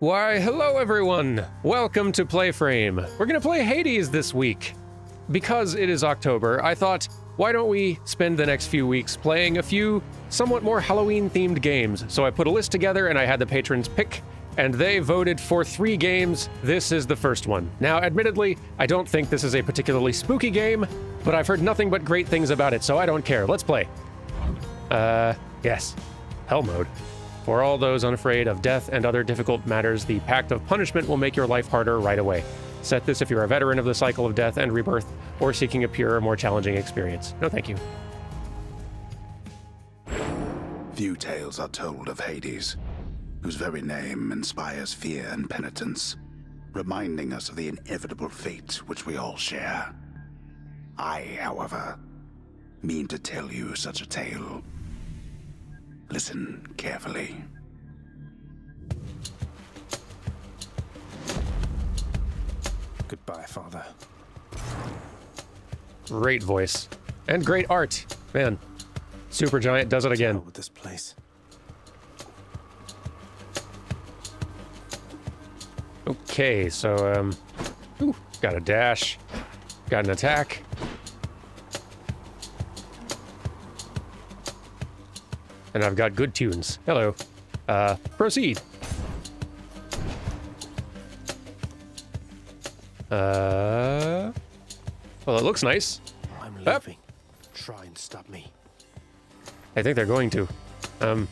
Why, hello everyone! Welcome to Playframe. We're gonna play Hades this week. Because it is October, I thought, why don't we spend the next few weeks playing a few somewhat more Halloween themed games? So I put a list together and I had the patrons pick, and they voted for three games. This is the first one. Now, admittedly, I don't think this is a particularly spooky game, but I've heard nothing but great things about it, so I don't care. Let's play. Uh, yes. Hell mode. For all those unafraid of death and other difficult matters, the Pact of Punishment will make your life harder right away. Set this if you're a veteran of the cycle of death and rebirth or seeking a purer, more challenging experience. No, thank you. Few tales are told of Hades, whose very name inspires fear and penitence, reminding us of the inevitable fate which we all share. I, however, mean to tell you such a tale. Listen carefully. Goodbye, Father. Great voice. And great art. Man, Supergiant does it again. With this place. Okay, so, um, ooh, got a dash, got an attack. And I've got good tunes. Hello. Uh, proceed. Uh, well, it looks nice. I'm Up. leaving. Try and stop me. I think they're going to. Um,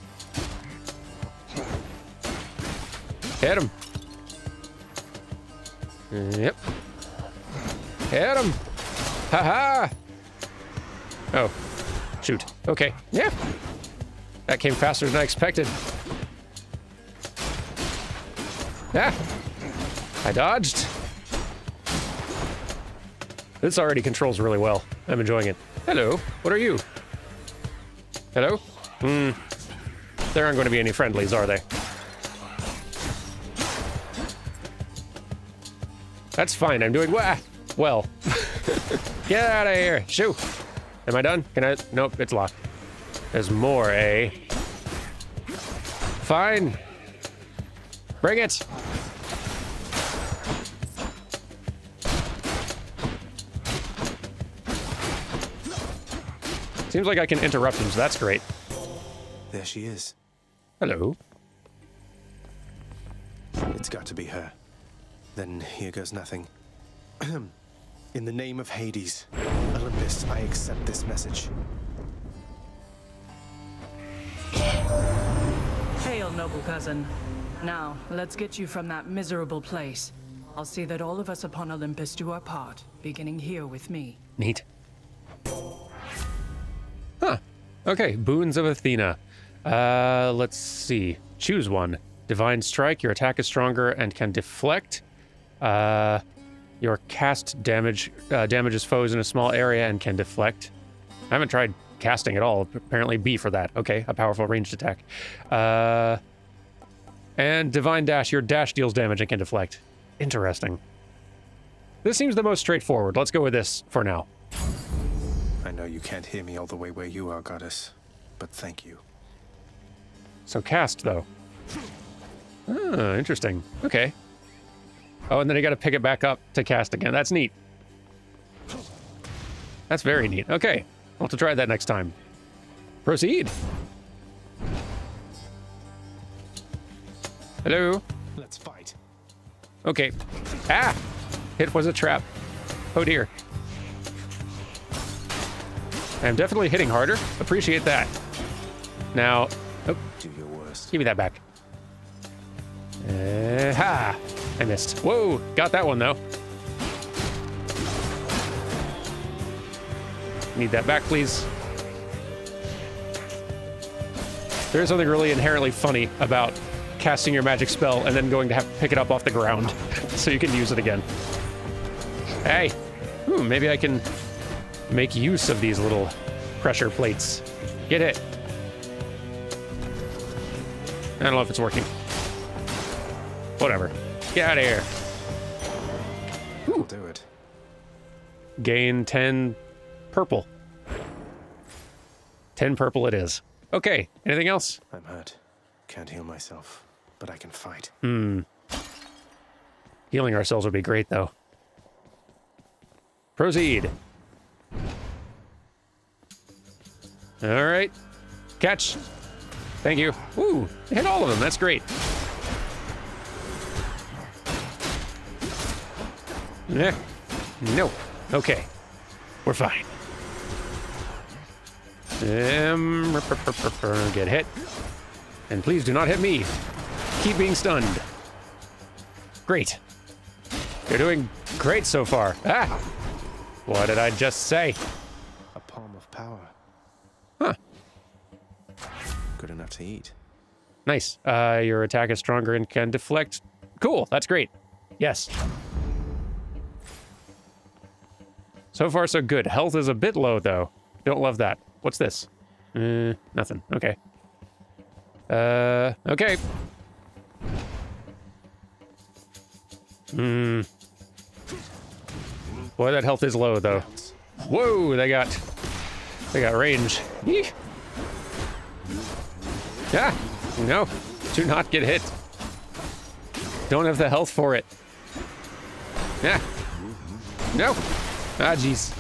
hit him. Yep. Hit him. Ha ha. Oh, shoot. Okay. Yeah. That came faster than I expected. Ah. I dodged. This already controls really well. I'm enjoying it. Hello. What are you? Hello? Hmm. There aren't going to be any friendlies, are they? That's fine. I'm doing wa- well. Get out of here. Shoo. Am I done? Can I? Nope, it's locked. There's more, eh? Fine. Bring it. Seems like I can interrupt him, so that's great. There she is. Hello. It's got to be her. Then here goes nothing. In the name of Hades, Olympus, I accept this message. Noble cousin. Now, let's get you from that miserable place. I'll see that all of us upon Olympus do our part, beginning here with me. Neat. Huh. Okay, Boons of Athena. Uh, let's see. Choose one. Divine Strike. Your attack is stronger and can deflect. Uh, your cast damage uh, damages foes in a small area and can deflect. I haven't tried casting at all. Apparently B for that. Okay, a powerful ranged attack. Uh, and Divine Dash. Your dash deals damage and can deflect. Interesting. This seems the most straightforward. Let's go with this for now. I know you can't hear me all the way where you are, goddess, but thank you. So cast, though. Ah, interesting. Okay. Oh, and then I gotta pick it back up to cast again. That's neat. That's very neat. Okay. I'll have to try that next time. Proceed. Hello? Let's fight. Okay. Ah! It was a trap. Oh dear. I'm definitely hitting harder. Appreciate that. Now, oh, Do your worst. Give me that back. Uh, ha! I missed. Whoa! Got that one though. Need that back, please. There's something really inherently funny about casting your magic spell and then going to have to pick it up off the ground so you can use it again. Hey! Ooh, maybe I can make use of these little pressure plates. Get it. I don't know if it's working. Whatever. Get out of here. I'll do it. Gain 10 purple. 10 purple it is. Okay, anything else? I'm hurt. Can't heal myself, but I can fight. Hmm. Healing ourselves would be great, though. Proceed. All right. Catch. Thank you. Ooh, hit all of them. That's great. Yeah. No. Okay. We're fine. Um, get hit. And please do not hit me. Keep being stunned. Great. You're doing great so far. Ah! What did I just say? A palm of power. Huh. Good enough to eat. Nice. Uh, your attack is stronger and can deflect. Cool. That's great. Yes. So far, so good. Health is a bit low, though. Don't love that. What's this? Uh, nothing. Okay. Uh, okay. Hmm. Boy, that health is low, though. Whoa, they got... They got range. Yeah. No. Do not get hit. Don't have the health for it. Yeah. No. Ah, jeez.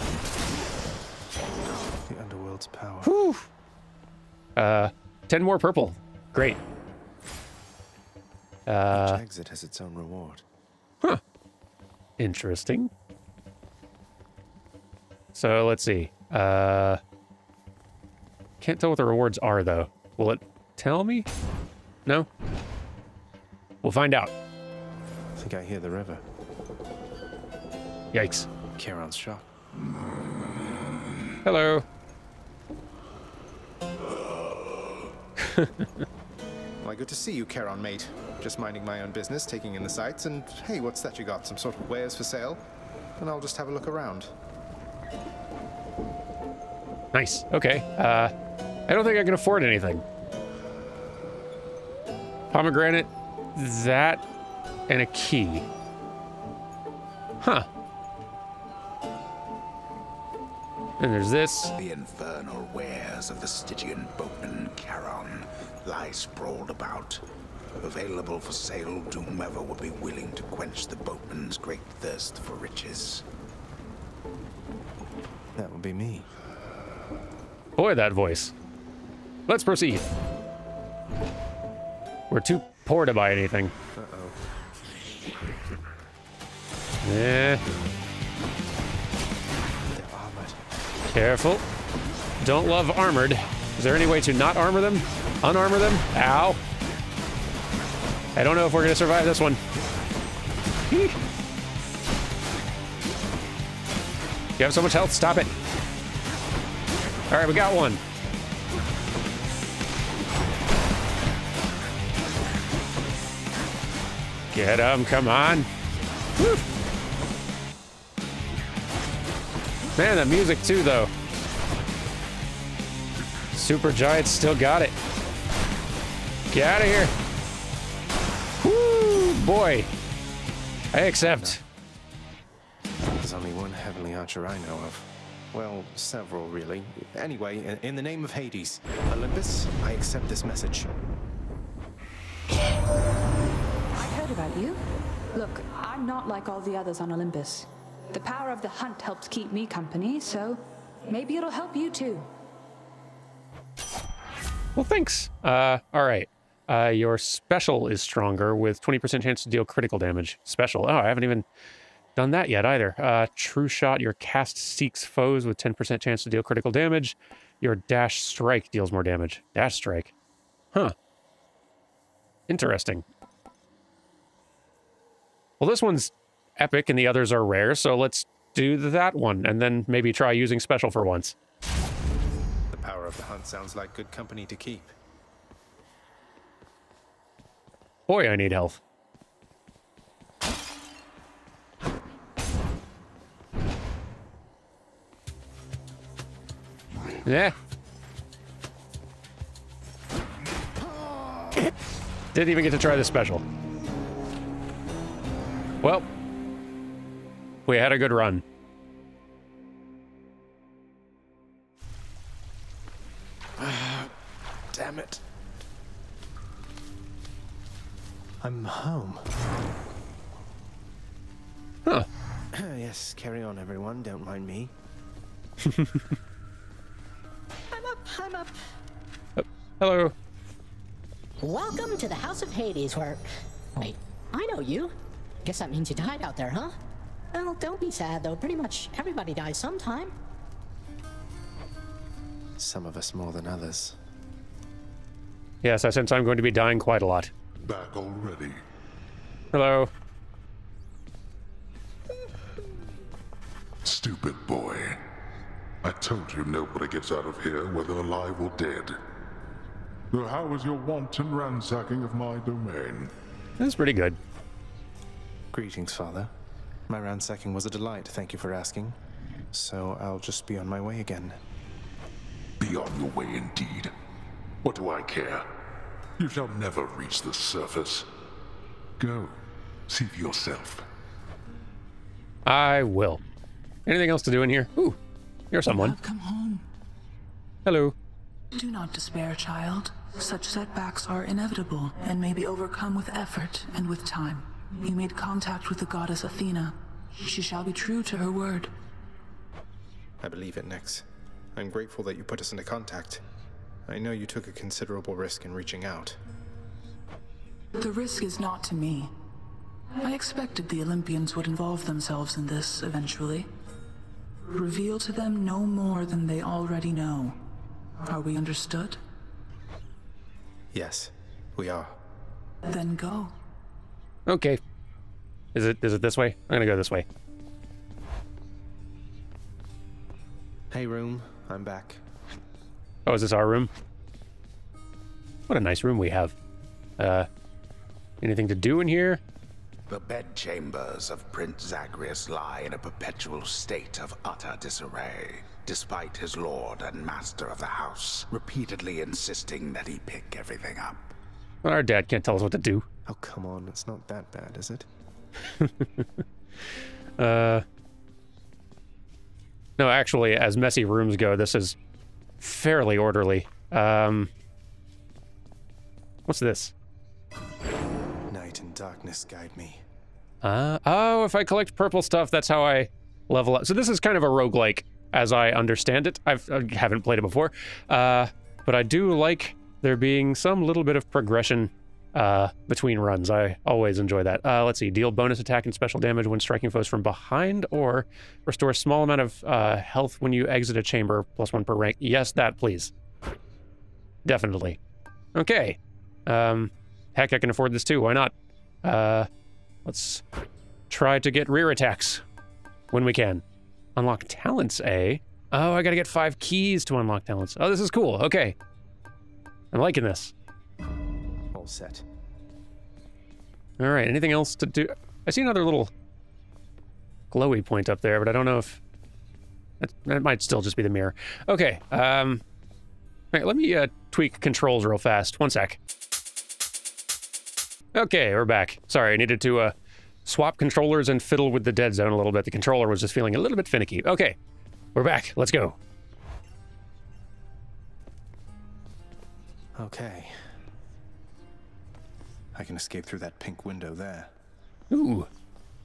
The underworld's power. Whew. Uh, 10 more purple. Great. Uh, Each exit has its own reward. huh. Interesting. So let's see. Uh, can't tell what the rewards are, though. Will it tell me? No? We'll find out. I think I hear the river. Yikes. Charon's shop. Hello. Why, good to see you, Charon, mate. Just minding my own business, taking in the sights, and hey, what's that you got? Some sort of wares for sale? And I'll just have a look around. Nice. Okay. Uh, I don't think I can afford anything. Pomegranate, that, and a key. Huh. And there's this. The infernal wares of the Stygian boatman Charon lie sprawled about, available for sale to whomever would be willing to quench the boatman's great thirst for riches. That would be me. Boy, that voice. Let's proceed. We're too poor to buy anything. Uh-oh. Eh, careful. Don't love armored. Is there any way to not armor them? Unarmor them? Ow. I don't know if we're gonna survive this one. You have so much health, stop it. All right, we got one. Get him, come on. Woo. Man, that music too, though. Supergiant's still got it. Get out of here. Woo, boy. I accept. There's only one heavenly archer I know of. Well, several, really. Anyway, in, in the name of Hades, Olympus, I accept this message. I've heard about you. Look, I'm not like all the others on Olympus. The power of the hunt helps keep me company, so maybe it'll help you too. Well, thanks. Uh, all right. Uh, your special is stronger with 20% chance to deal critical damage. Special. Oh, I haven't even done that yet either. Uh, true shot. Your cast seeks foes with 10% chance to deal critical damage. Your dash strike deals more damage. Dash strike. Huh. Interesting. Well, this one's epic and the others are rare, so let's do that one and then maybe try using special for once. The power of the hunt sounds like good company to keep. Boy, I need health. Yeah. Didn't even get to try the special. Well, we had a good run. Damn it. I'm home. Huh. yes, carry on, everyone. Don't mind me. I'm up, I'm up. Oh, hello. Welcome to the House of Hades, where. Oh. Wait, I know you. Guess that means you died out there, huh? Well, don't be sad, though. Pretty much everybody dies sometime. Some of us more than others. Yes, I sense I'm going to be dying quite a lot. Back already. Hello. Stupid boy. I told you nobody gets out of here, whether alive or dead. So how was your wanton ransacking of my domain? That's pretty good. Greetings, Father. My ransacking was a delight, thank you for asking. So I'll just be on my way again. Be on your way indeed. What do I care? You shall never reach the surface. Go. See for yourself. I will. Anything else to do in here? Ooh, you're someone. have come home. Hello. Do not despair, child. Such setbacks are inevitable and may be overcome with effort and with time. You made contact with the goddess Athena. She shall be true to her word. I believe it, Nix. I'm grateful that you put us into contact. I know you took a considerable risk in reaching out. The risk is not to me. I expected the Olympians would involve themselves in this eventually. Reveal to them no more than they already know. Are we understood? Yes, we are. Then go. Okay. Is it is it this way? I'm gonna go this way. Hey, room. I'm back. Oh, is this our room? What a nice room we have. Uh, anything to do in here? The bedchambers of Prince Zagreus lie in a perpetual state of utter disarray, despite his lord and master of the house repeatedly insisting that he pick everything up. Well, our dad can't tell us what to do. Oh, come on. It's not that bad, is it? Uh, no, actually, as messy rooms go, this is fairly orderly. Um, what's this? Night and darkness guide me. Uh, oh, if I collect purple stuff, that's how I level up. So this is kind of a roguelike, as I understand it. I've, I haven't played it before. Uh, but I do like there being some little bit of progression uh, between runs. I always enjoy that. Uh, let's see. Deal bonus attack and special damage when striking foes from behind, or restore a small amount of uh, health when you exit a chamber, plus one per rank. Yes, that please. Definitely. Okay. Um, heck, I can afford this too. Why not? Uh, let's try to get rear attacks when we can. Unlock talents, eh? Oh, I gotta get five keys to unlock talents. Oh, this is cool. Okay. I'm liking this. Set. All right, anything else to do? I see another little glowy point up there, but I don't know if that, that might still just be the mirror. Okay, um, all right, let me uh, tweak controls real fast. One sec. Okay, we're back. Sorry, I needed to uh, swap controllers and fiddle with the dead zone a little bit. The controller was just feeling a little bit finicky. Okay, we're back. Let's go. Okay. I can escape through that pink window there. Ooh,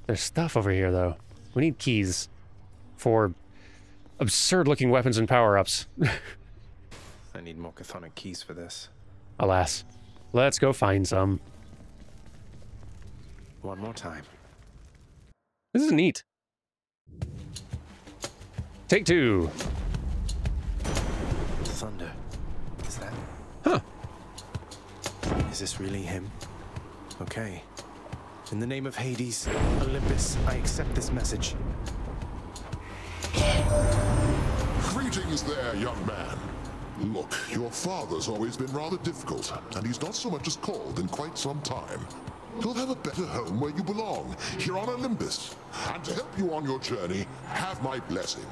there's stuff over here though. We need keys for absurd-looking weapons and power-ups. I need more chthonic keys for this. Alas, let's go find some. One more time. This is neat. Take two. Thunder. Is that? Huh. Is this really him? Okay. In the name of Hades, Olympus, I accept this message. Greetings there, young man. Look, your father's always been rather difficult, and he's not so much as called in quite some time. You'll have a better home where you belong, here on Olympus. And to help you on your journey, have my blessing.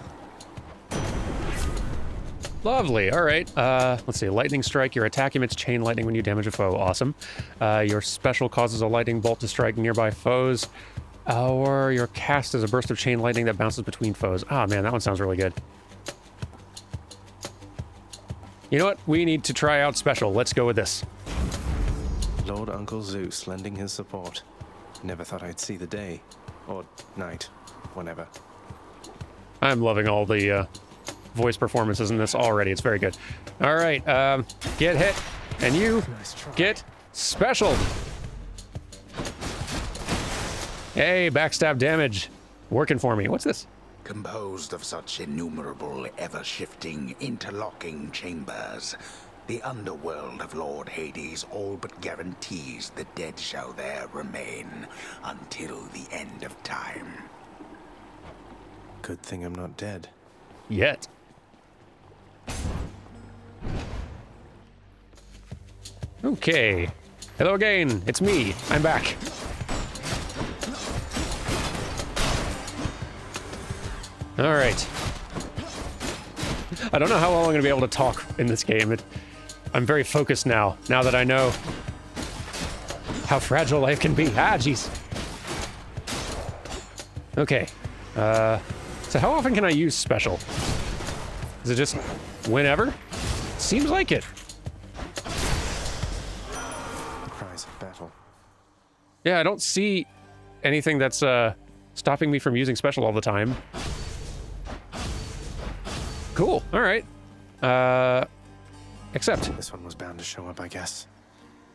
Lovely. All right. Uh, let's see. Lightning strike. Your attack emits chain lightning when you damage a foe. Awesome. Uh, your special causes a lightning bolt to strike nearby foes. Or your cast is a burst of chain lightning that bounces between foes. Ah, man, that one sounds really good. You know what? We need to try out special. Let's go with this. Lord Uncle Zeus lending his support. Never thought I'd see the day. Or night. Whenever. I'm loving all the uh, voice performances in this already. It's very good. All right, um, get hit, and you get special. Hey, backstab damage. Working for me. What's this? Composed of such innumerable, ever-shifting, interlocking chambers, the underworld of Lord Hades all but guarantees the dead shall there remain until the end of time. Good thing I'm not dead. Yet. Okay. Hello again. It's me. I'm back. All right. I don't know how long I'm going to be able to talk in this game. It, I'm very focused now, now that I know how fragile life can be. Ah, jeez. Okay. Uh, so how often can I use special? Is it just whenever? Seems like it. Cries of battle. Yeah, I don't see anything that's uh, stopping me from using special all the time. Cool. All right. Uh, except This one was bound to show up, I guess.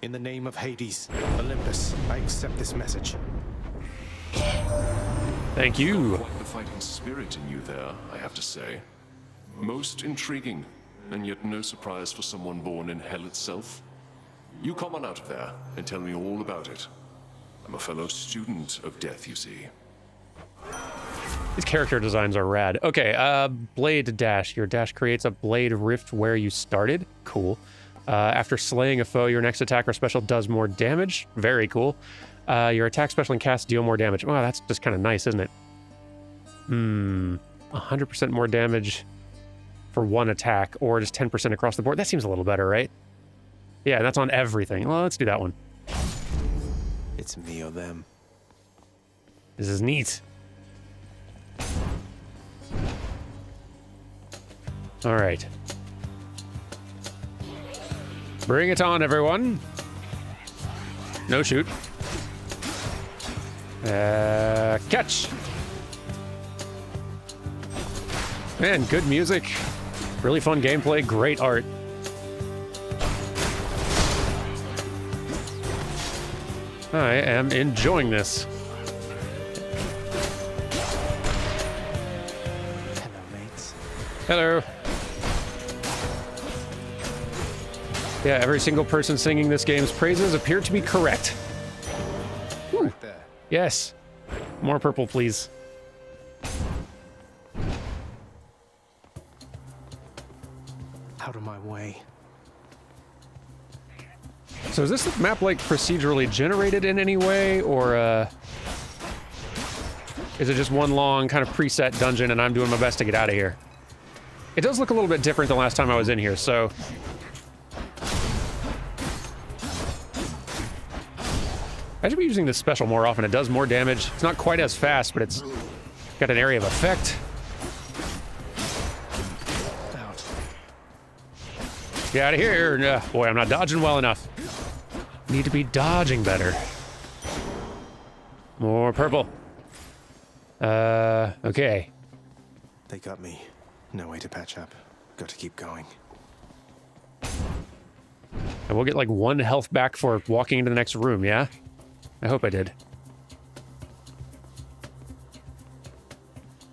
In the name of Hades, Olympus, I accept this message. thank you. Quite the fighting spirit in you there, I have to say. Most intriguing, and yet no surprise for someone born in hell itself. You come on out of there and tell me all about it. I'm a fellow student of death, you see. These character designs are rad. Okay, uh, blade dash. Your dash creates a blade rift where you started. Cool. Uh, after slaying a foe, your next attack or special does more damage. Very cool. Uh, your attack, special, and cast deal more damage. Wow, that's just kind of nice, isn't it? Hmm. 100% more damage for one attack, or just 10% across the board. That seems a little better, right? Yeah, that's on everything. Well, let's do that one. It's me or them. This is neat. All right. Bring it on, everyone. No shoot. Uh, catch. Man, good music. Really fun gameplay. Great art. I am enjoying this. Hello, mates. Hello. Yeah, every single person singing this game's praises appear to be correct. Right there. Yes. More purple, please. So is this map like procedurally generated in any way, or uh, is it just one long kind of preset dungeon and I'm doing my best to get out of here? It does look a little bit different than last time I was in here, so... I should be using this special more often. It does more damage. It's not quite as fast, but it's got an area of effect. Get out of here. Uh, boy, I'm not dodging well enough. Need to be dodging better. More purple. Uh, okay. They got me. No way to patch up. Got to keep going. And we'll get like one health back for walking into the next room, yeah? I hope I did.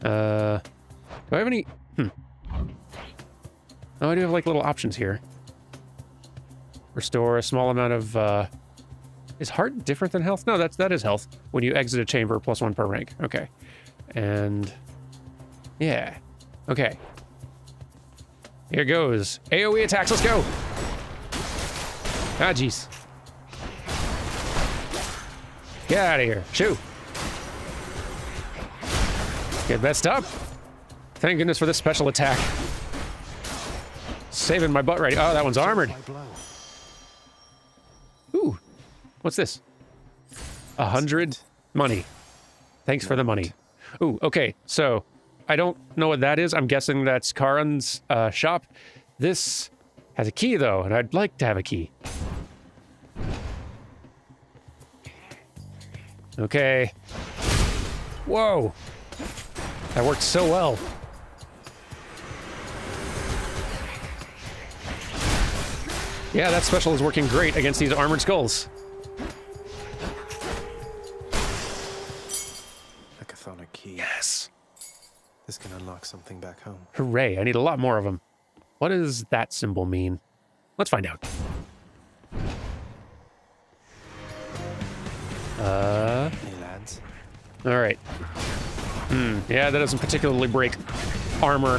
Uh, do I have any? Hmm. Oh, I do have like little options here. Restore a small amount of. Uh, is heart different than health? No, that's that is health. When you exit a chamber, plus one per rank. Okay, and yeah, okay. Here goes AOE attacks. Let's go. Ah, jeez. Get out of here. Shoo. Get messed up. Thank goodness for this special attack. Saving my butt right. Oh, that one's armored. My blow. Ooh. What's this? A hundred money. Thanks for the money. Ooh, okay. So I don't know what that is. I'm guessing that's Charon's uh, shop. This has a key though, and I'd like to have a key. Okay. Whoa. That worked so well. Yeah, that special is working great against these armored skulls. Hooray, I need a lot more of them. What does that symbol mean? Let's find out. Uh, Hey, lads. all right. Hmm, yeah, that doesn't particularly break armor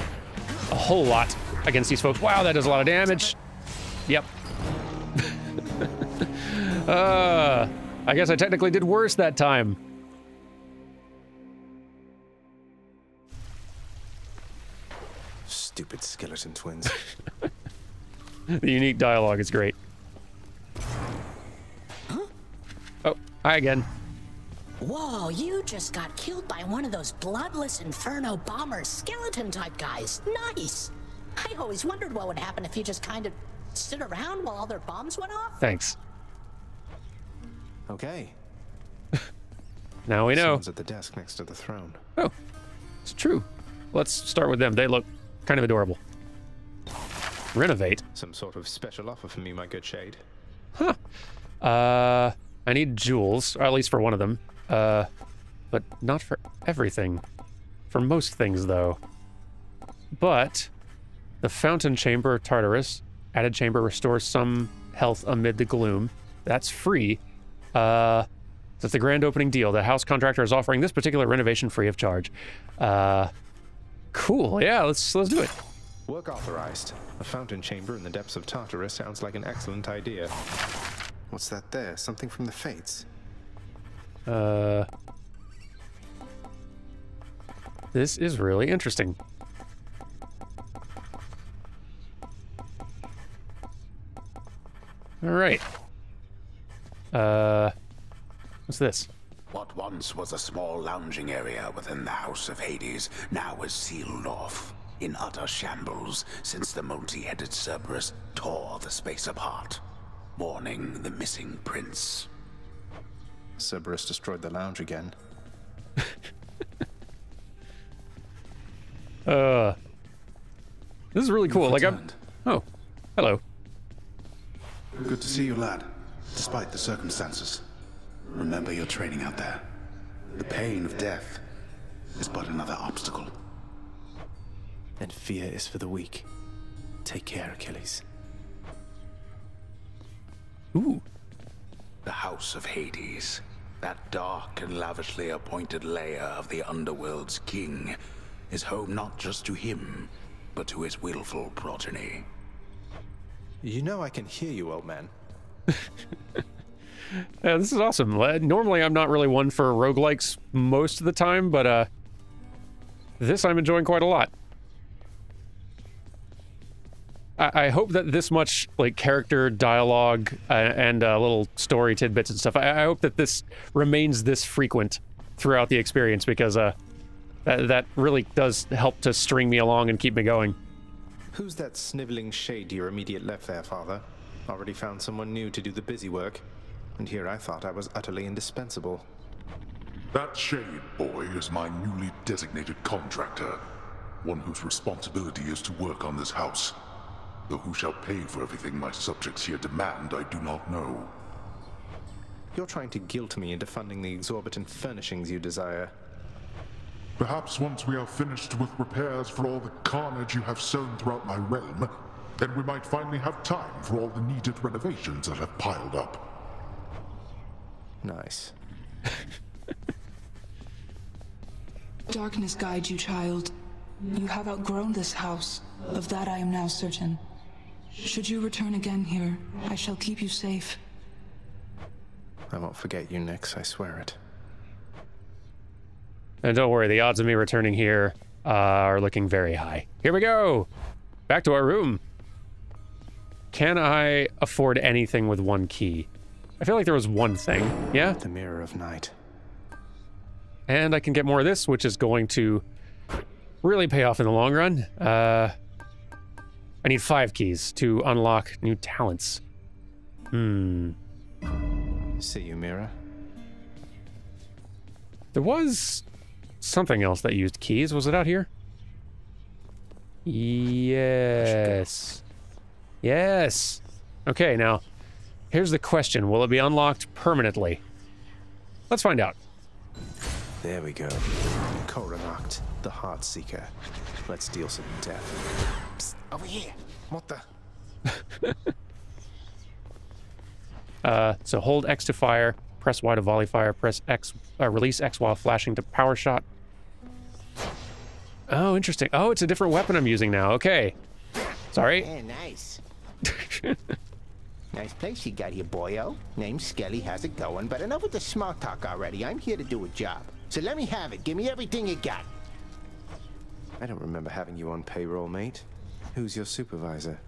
a whole lot against these folks. Wow, that does a lot of damage. Yep. uh, I guess I technically did worse that time. Stupid skeleton twins. The unique dialogue is great. Oh, hi again. Whoa, you just got killed by one of those bloodless inferno bomber skeleton type guys. Nice. I always wondered what would happen if you just kind of stood around while all their bombs went off. Thanks. okay. Now we know. Someone's at the desk next to the throne. Oh, it's true. Let's start with them. They look kind of adorable. Renovate. Some sort of special offer for me, my good shade. Uh, I need jewels, or at least for one of them. Uh, but not for everything. For most things, though. But the fountain chamber of Tartarus, added chamber restores some health amid the gloom. That's free. Uh, that's the grand opening deal. The house contractor is offering this particular renovation free of charge. Uh, cool. Yeah, let's let's do it. Work authorized. A fountain chamber in the depths of Tartarus sounds like an excellent idea. What's that there? Something from the Fates? Uh, this is really interesting. All right. Uh, what's this? What once was a small lounging area within the House of Hades now is sealed off, in utter shambles since the multi-headed Cerberus tore the space apart, warning the missing prince. Cerberus destroyed the lounge again. Uh, this is really cool. Like I'm. Oh, hello. Good to see you, lad, despite the circumstances. Remember your training out there. The pain of death is but another obstacle. And fear is for the weak. Take care, Achilles. Ooh. The House of Hades, that dark and lavishly appointed lair of the Underworld's king, is home not just to him, but to his willful progeny. You know I can hear you, old man. Yeah, this is awesome. Normally, I'm not really one for roguelikes most of the time, but uh, this I'm enjoying quite a lot. I, I hope that this much like character dialogue uh, and uh, little story tidbits and stuff. I, I hope that this remains this frequent throughout the experience because uh, that that really does help to string me along and keep me going. Who's that sniveling shade to your immediate left there, father? Already found someone new to do the busy work. And here I thought I was utterly indispensable. That shade boy is my newly designated contractor, one whose responsibility is to work on this house. Though who shall pay for everything my subjects here demand, I do not know. You're trying to guilt me into funding the exorbitant furnishings you desire. Perhaps once we are finished with repairs for all the carnage you have sown throughout my realm, then we might finally have time for all the needed renovations that have piled up. Nice. Darkness guide you, child. You have outgrown this house. Of that I am now certain. Should you return again here, I shall keep you safe. I won't forget you, Nix, I swear it. And don't worry, the odds of me returning here uh, are looking very high. Here we go. Back to our room. Can I afford anything with one key? I feel like there was one thing. Yeah? The Mirror of Night. And I can get more of this, which is going to really pay off in the long run. Uh, I need five keys to unlock new talents. Hmm. See you, Mira. There was something else that used keys. Was it out here? Yes. Yes. Okay, now, here's the question. Will it be unlocked permanently? Let's find out. There we go. Coronacht, the Heart Seeker. Let's deal some death. Psst, over here. What the? Uh, so hold X to fire, press Y to volley fire, press X, uh, release X while flashing to power shot. Oh, interesting. Oh, it's a different weapon I'm using now. Okay. Sorry. Yeah, nice. nice place you got here, boyo. Name's Skelly, how's it going? But enough with the small talk already. I'm here to do a job. So let me have it. Give me everything you got. I don't remember having you on payroll, mate. Who's your supervisor?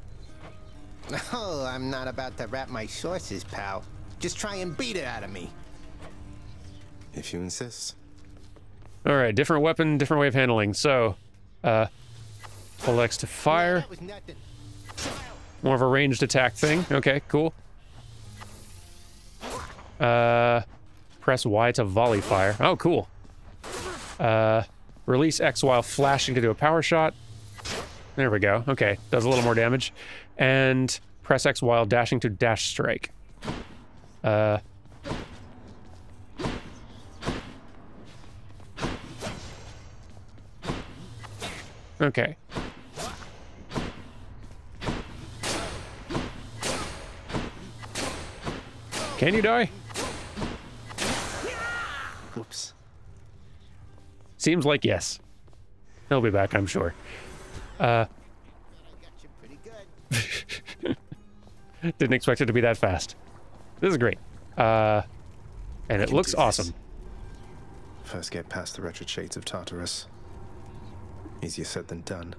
Oh, I'm not about to wrap my sources, pal. Just try and beat it out of me. If you insist. All right, different weapon, different way of handling. So, uh, hold X to fire. That was nothing. More of a ranged attack thing. Okay, cool. Uh, press Y to volley fire. Oh, cool. Uh, release X while flashing to do a power shot. There we go. Okay, does a little more damage. And press X while dashing to dash strike. Uh, okay. Can you die? Oops. Seems like yes. He'll be back, I'm sure. Uh, Got you pretty good. didn't expect it to be that fast. This is great. Uh, and it looks awesome. First get past the wretched shades of Tartarus. Easier said than done.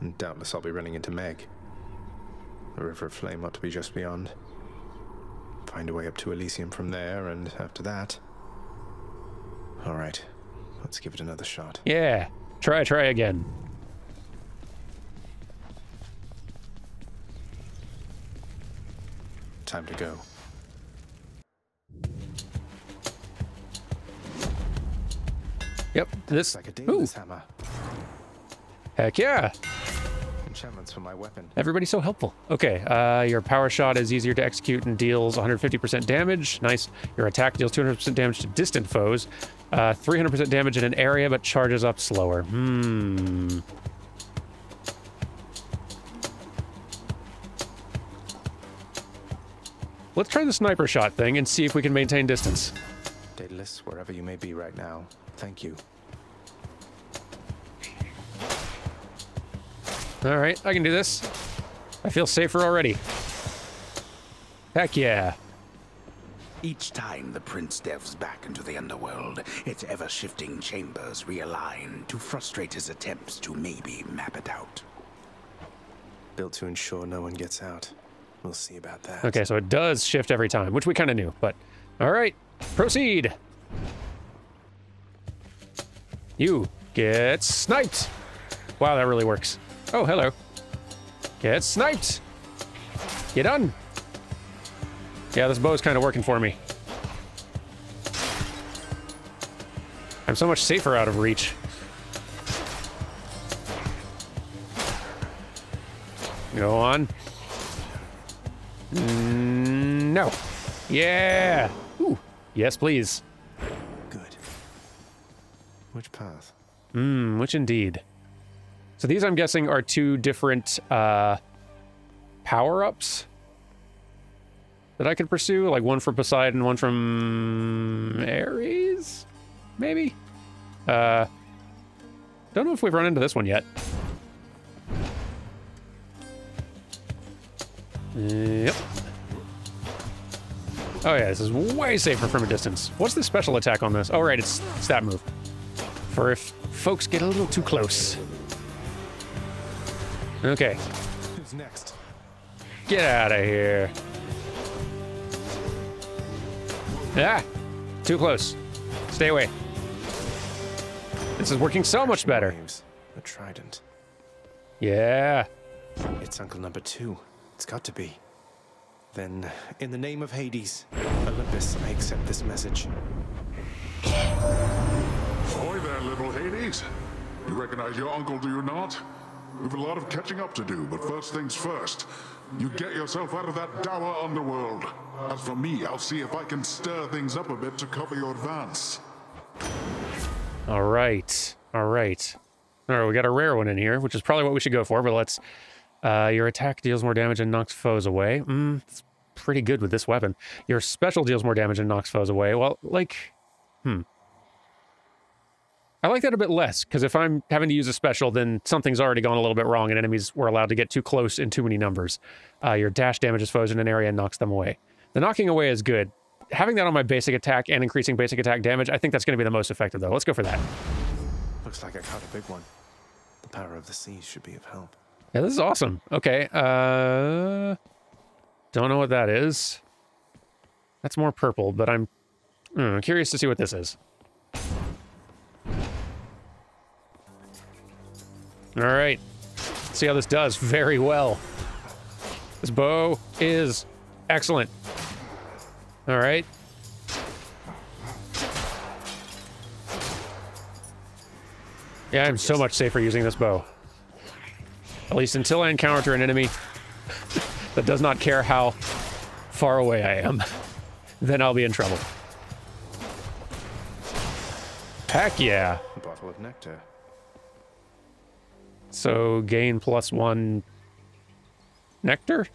And doubtless I'll be running into Meg. The River of Flame ought to be just beyond. Find a way up to Elysium from there, and after that. Alright, let's give it another shot. Yeah. Try, try again. Time to go. Yep. This. Like a Ooh, hammer. heck yeah. Enchantments for my weapon. Everybody's so helpful. Okay, uh, your power shot is easier to execute and deals 150% damage. Nice. Your attack deals 200% damage to distant foes. Uh, 300% damage in an area, but charges up slower. Hmm. Let's try the sniper shot thing and see if we can maintain distance. Daedalus, wherever you may be right now, thank you. All right, I can do this. I feel safer already. Heck yeah. Each time the prince delves back into the underworld, its ever-shifting chambers realign to frustrate his attempts to maybe map it out. Built to ensure no one gets out. We'll see about that. Okay, so it does shift every time, which we kind of knew, but all right, proceed. You get sniped. Wow, that really works. Oh, hello. Get sniped. Get done? Yeah, this bow's kind of working for me. I'm so much safer out of reach. Go on. Mm, no. Yeah. Ooh. Yes, please. Good. Which path? Hmm, which indeed. So these, I'm guessing, are two different uh, power-ups that I could pursue. Like one from Poseidon, one from Ares, maybe. Uh, don't know if we've run into this one yet. Yep. Oh yeah, this is way safer from a distance. What's the special attack on this? Oh right, it's, it's that move. For if folks get a little too close. Okay, Who's next? get out of here. Ah, too close. Stay away. This is working so much better. Waves. A trident. Yeah. It's Uncle Number Two. It's got to be. Then, in the name of Hades, Olympus, I accept this message. Ahoy there, Colonel Hades. You recognize your uncle, do you not? We've a lot of catching up to do, but first things first. You get yourself out of that dour underworld. As for me, I'll see if I can stir things up a bit to cover your advance. All right. All right. All right, we got a rare one in here, which is probably what we should go for, but let's... Uh, your attack deals more damage and knocks foes away. Mm, it's pretty good with this weapon. Your special deals more damage and knocks foes away. Well, like... Hmm. I like that a bit less, because if I'm having to use a special, then something's already gone a little bit wrong, and enemies were allowed to get too close in too many numbers. Uh, your dash damages foes in an area and knocks them away. The knocking away is good. Having that on my basic attack and increasing basic attack damage, I think that's going to be the most effective, though. Let's go for that. Looks like I caught a big one. The power of the seas should be of help. Yeah, this is awesome. Okay, uh... Don't know what that is. That's more purple, but I'm mm, curious to see what this is. All right. Let's see how this does. Very well. This bow is excellent. All right. Yeah, I'm so much safer using this bow. At least until I encounter an enemy that does not care how far away I am. then I'll be in trouble. Heck yeah. A bottle of nectar. So gain plus one nectar?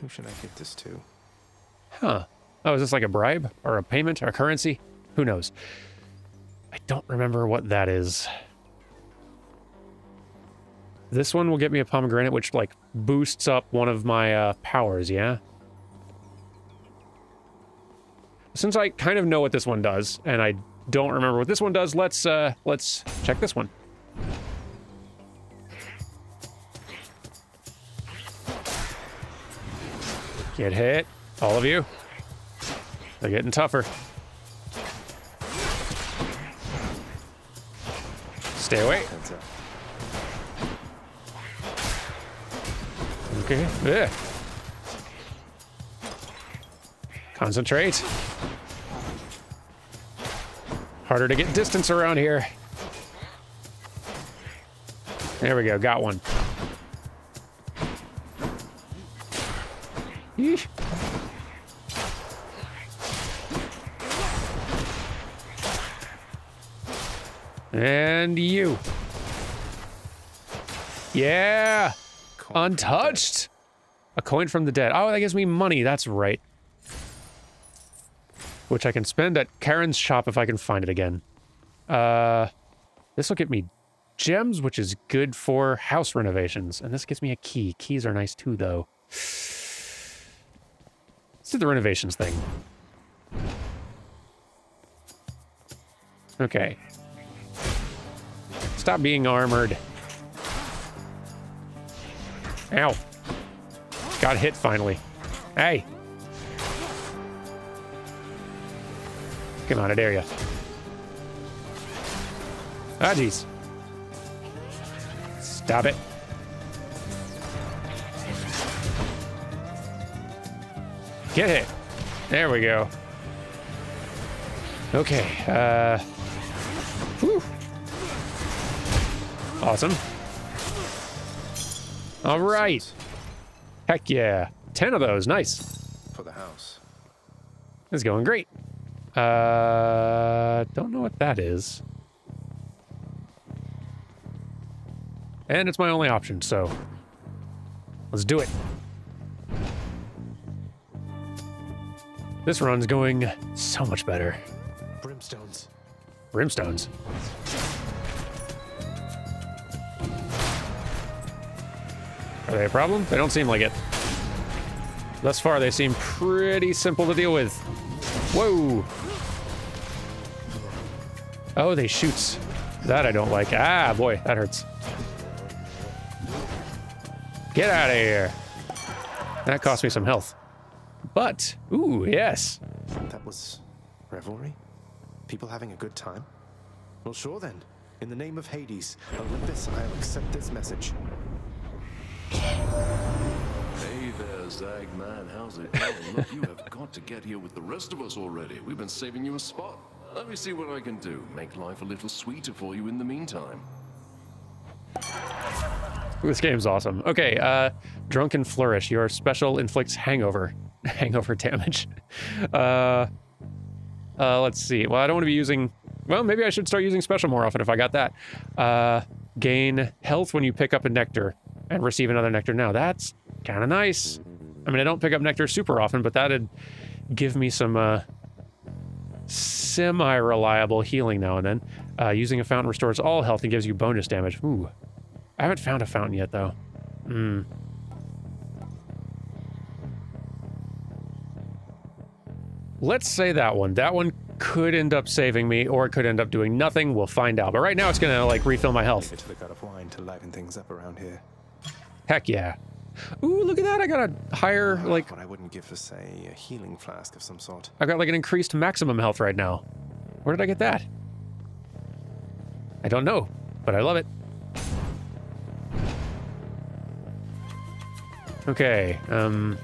Who should I give this to? Huh. Oh, is this like a bribe or a payment or a currency? Who knows? I don't remember what that is. This one will get me a pomegranate, which like boosts up one of my uh, powers, yeah? Since I kind of know what this one does, and I don't remember what this one does, let's uh, let's check this one. Get hit, all of you. They're getting tougher. Stay away. Okay. Yeah. Concentrate. Harder to get distance around here. There we go. Got one. And you. Yeah. Untouched. A coin from the dead. Oh, that gives me money. That's right. Which I can spend at Charon's shop if I can find it again. Uh, this will get me gems, which is good for house renovations. And this gives me a key. Keys are nice too, though. Let's do the renovations thing. Okay. Stop being armored. Ow. Got hit finally. Hey. Come on, I dare you. Ah, jeez. Stop it. Get hit. There we go. Okay, uh... Whew. Awesome. All right. Heck yeah. 10 of those. Nice. For the house. It's going great. Uh, don't know what that is. And it's my only option, so let's do it. This run's going so much better. Brimstones. Brimstones. Are they a problem? They don't seem like it. Thus far, they seem pretty simple to deal with. Whoa! Oh, they shoots. That I don't like. Ah, boy, that hurts. Get out of here. That cost me some health. But, ooh, yes. That was revelry? People having a good time? Well, sure then. In the name of Hades, Olympus, I'll accept this message. Hey there, Zagman. How's it going? Look, you have got to get here with the rest of us already. We've been saving you a spot. Let me see what I can do. Make life a little sweeter for you in the meantime. This game's awesome. Okay, uh, Drunken Flourish. Your special inflicts hangover. hangover damage. Uh, uh, let's see. Well, I don't want to be using... Well, maybe I should start using special more often if I got that. Uh, gain health when you pick up a nectar and receive another nectar. Now, that's kind of nice. I mean, I don't pick up nectar super often, but that'd give me some uh, semi-reliable healing now and then. Uh, using a fountain restores all health and gives you bonus damage. Ooh. I haven't found a fountain yet, though. Hmm. Let's say that one. That one could end up saving me, or it could end up doing nothing. We'll find out. But right now, it's gonna like refill my health. To the gut of wine to liven things up around here. Heck yeah. Ooh, look at that! I got a higher like. What I wouldn't give for say a healing flask of some sort. I've got like an increased maximum health right now. Where did I get that? I don't know, but I love it. Okay, um...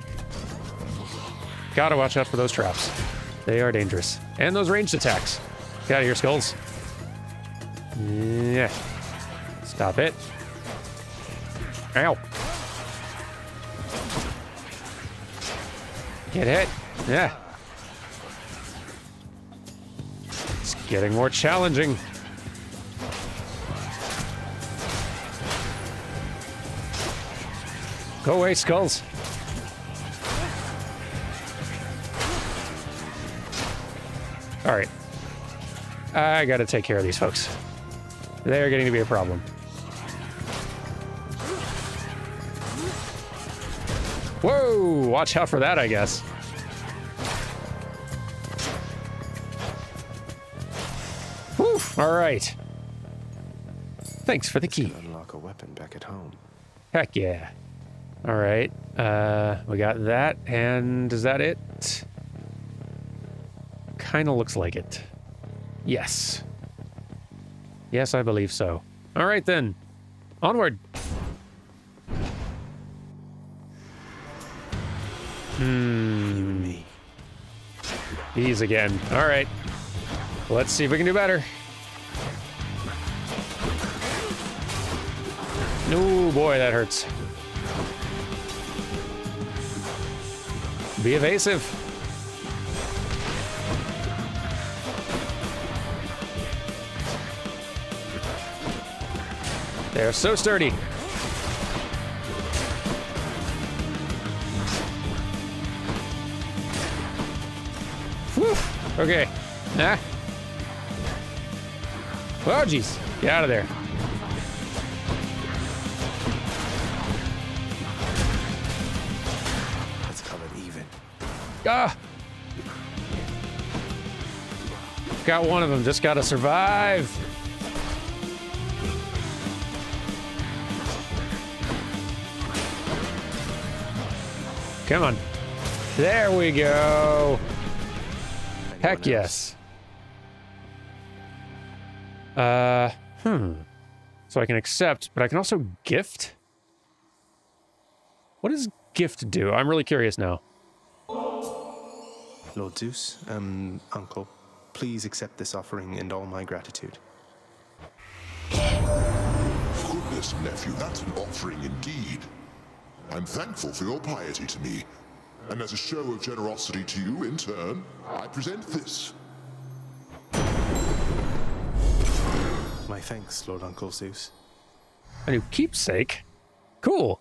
Gotta watch out for those traps. They are dangerous. And those ranged attacks. Get out of here, skulls. Yeah. Stop it. Ow. Get hit. Yeah. It's getting more challenging. Go away, skulls. All right. I gotta take care of these folks. They are getting to be a problem. Watch out for that, I guess. Whew! All right. Thanks for the key. Unlock a weapon back at home. Heck yeah. All right. Uh, we got that, and is that it? Kind of looks like it. Yes. Yes, I believe so. All right then. Onward. Hmm. me. These again. All right. Let's see if we can do better. No, boy, that hurts. Be evasive. They're so sturdy. Okay. Ah. Oh, jeez. Get out of there. Let's call it even. Ah! Got one of them. Just gotta survive. Come on. There we go. Heck yes. Uh, hmm. So I can accept, but I can also gift? What does gift do? I'm really curious now. Lord Zeus, um, Uncle, please accept this offering and all my gratitude. Goodness, nephew, that's an offering indeed. I'm thankful for your piety to me. And as a show of generosity to you in turn, I present this. My thanks, Lord Uncle Zeus. A new keepsake? Cool.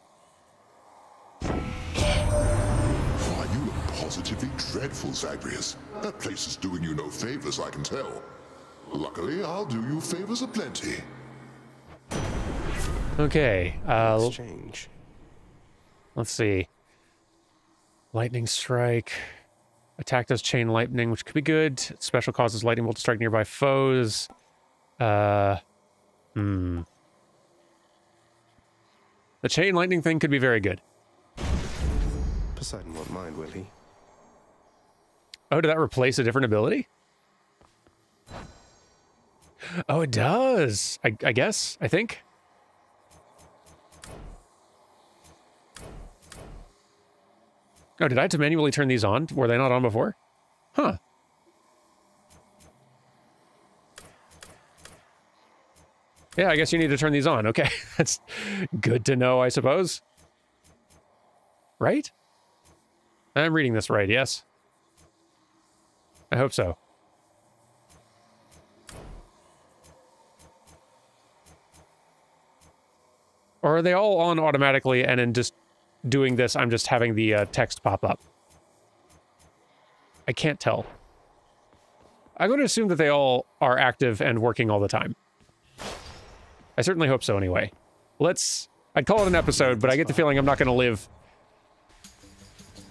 Why, you look positively dreadful, Zagreus. That place is doing you no favors, I can tell. Luckily, I'll do you favors aplenty. Okay, uh, Exchange. let's see. Lightning strike. Attack does chain lightning, which could be good. Special causes lightning bolt to strike nearby foes. Uh, hmm. The chain lightning thing could be very good. Poseidon won't mind, will he? Oh, did that replace a different ability? Oh, it does. I, I guess. I think. Oh, did I have to manually turn these on? Were they not on before? Huh. Yeah, I guess you need to turn these on. Okay, that's good to know, I suppose. Right? I'm reading this right, yes? I hope so. Or are they all on automatically and then just doing this, I'm just having the uh, text pop up? I can't tell. I'm going to assume that they all are active and working all the time. I certainly hope so anyway. Let's... I'd call it an episode, but I get the feeling I'm not going to live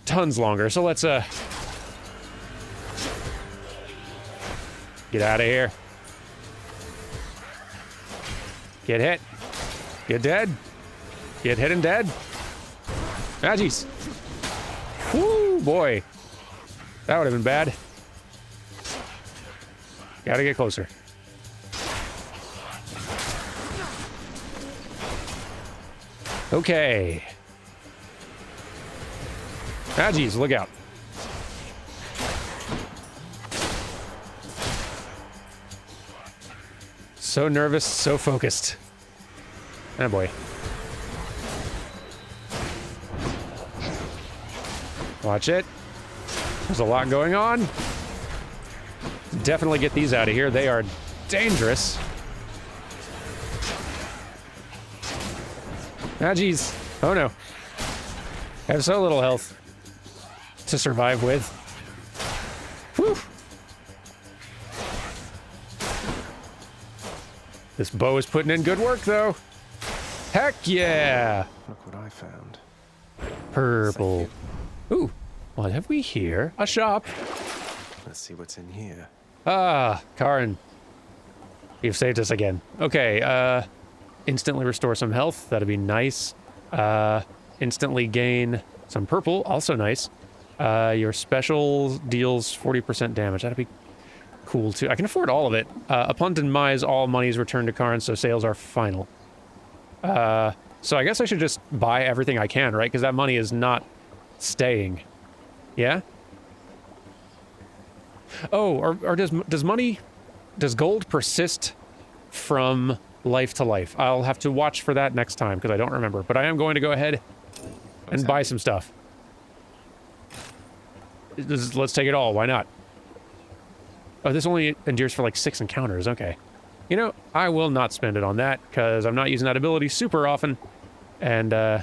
tons longer, so let's, uh... Get out of here. Get hit. Get dead. Get hit and dead. Ah, jeez. Whoo, boy. That would have been bad. Gotta get closer. Okay. Ah, geez, look out. So nervous, so focused. Ah, boy. Watch it. There's a lot going on. Definitely get these out of here. They are dangerous. Ah, jeez. Oh, no. I have so little health to survive with. Whew. This bow is putting in good work, though. Heck yeah! Look what I found. Purple. Ooh, what have we here? A shop. Let's see what's in here. Ah, Charon. You've saved us again. Okay, uh, instantly restore some health. That'd be nice. Uh, instantly gain some purple. Also nice. Uh, your special deals 40% damage. That'd be cool, too. I can afford all of it. Uh, upon demise, all money is returned to Charon, so sales are final. Uh, so I guess I should just buy everything I can, right? Because that money is not staying. Yeah? Oh, or, or does does money, does gold persist from life to life? I'll have to watch for that next time because I don't remember. But I am going to go ahead and buy some stuff. This, let's take it all. Why not? Oh, this only endures for like six encounters. Okay. You know, I will not spend it on that because I'm not using that ability super often. And, uh,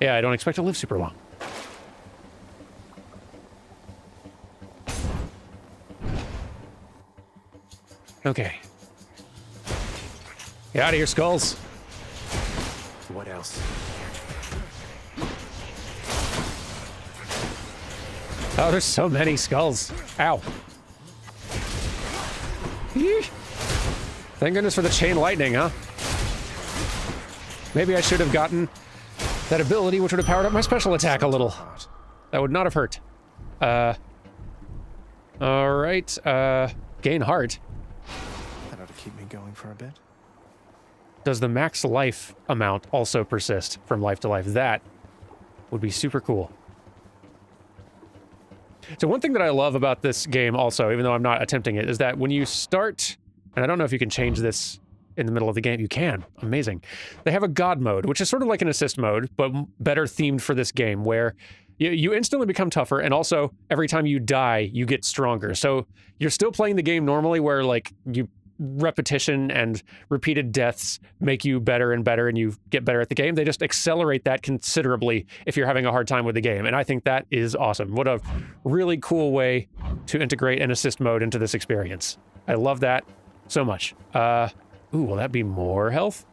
yeah, I don't expect to live super long. Okay. Get out of here, skulls. What else? Oh, there's so many skulls. Ow. Thank goodness for the chain lightning, huh? Maybe I should have gotten that ability, which would have powered up my special attack a little. That would not have hurt. Uh. Alright, uh. Gain heart. Going for a bit. Does the max life amount also persist from life to life? That would be super cool. So one thing that I love about this game also, even though I'm not attempting it, is that when you start, and I don't know if you can change this in the middle of the game. You can. Amazing. They have a god mode, which is sort of like an assist mode, but better themed for this game, where you, you instantly become tougher, and also every time you die, you get stronger. So you're still playing the game normally, where like you repetition and repeated deaths make you better and better and you get better at the game. They just accelerate that considerably if you're having a hard time with the game. And I think that is awesome. What a really cool way to integrate an assist mode into this experience. I love that so much. Uh, ooh, will that be more health?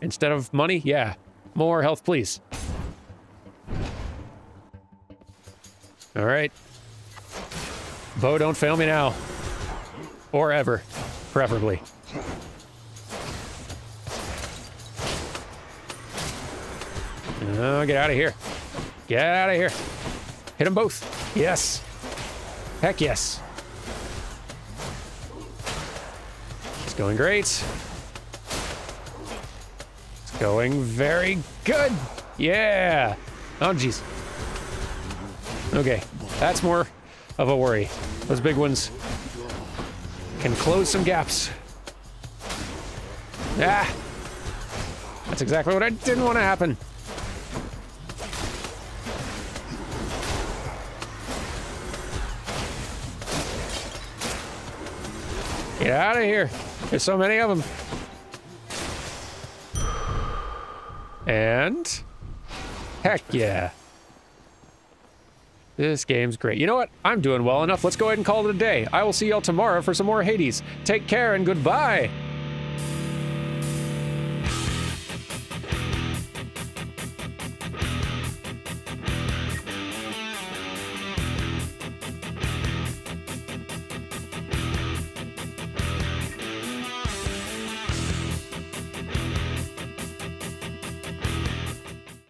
Instead of money? Yeah. More health, please. All right. Bow, don't fail me now. Or ever preferably. Oh, get out of here. Get out of here. Hit them both. Yes. Heck yes. It's going great. It's going very good. Yeah. Oh, jeez. Okay. That's more of a worry. Those big ones can close some gaps. Ah! That's exactly what I didn't want to happen. Get out of here. There's so many of them. And... Heck yeah. This game's great. You know what? I'm doing well enough. Let's go ahead and call it a day. I will see y'all tomorrow for some more Hades. Take care and goodbye.